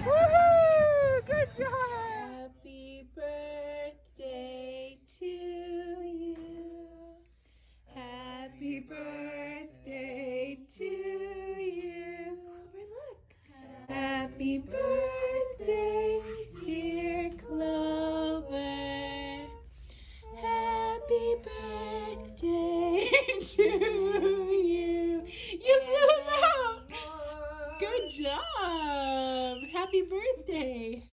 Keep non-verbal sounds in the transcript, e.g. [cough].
Woohoo! Good job. Happy birthday to you. Happy birthday to you. Clover, look. Happy birthday, dear Clover. Happy birthday [laughs] to you. Happy birthday.